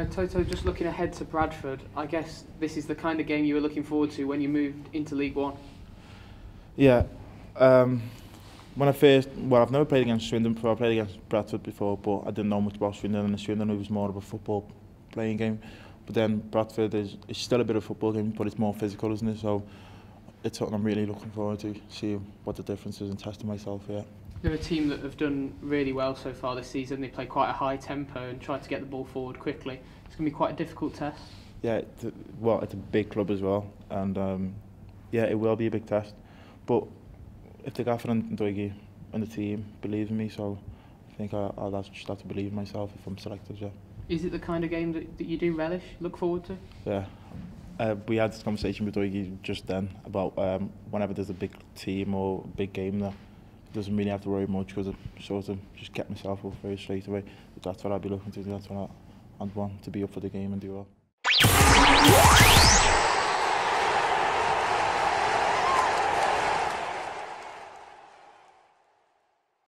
Uh, Toto, just looking ahead to Bradford, I guess this is the kind of game you were looking forward to when you moved into League One. Yeah. Um, when I first, well, I've never played against Swindon before. I played against Bradford before, but I didn't know much about Swindon, and Swindon was more of a football playing game. But then Bradford is it's still a bit of a football game, but it's more physical, isn't it? So it's something I'm really looking forward to, see what the difference is and testing myself, yeah. They're a team that have done really well so far this season. They play quite a high tempo and try to get the ball forward quickly. It's going to be quite a difficult test. Yeah, it's a, well, it's a big club as well, and um, yeah, it will be a big test. But if the gaffer and Doigi and the team believe in me, so I think I, I'll have, just have to believe in myself if I'm selected. Yeah. Is it the kind of game that, that you do relish, look forward to? Yeah. Uh, we had this conversation with Doigi just then about um, whenever there's a big team or big game there. doesn't really have to worry much because I sort of just kept myself up very straight away. But that's what I'd be looking to do. That's what I, I'd want to be up for the game and do well.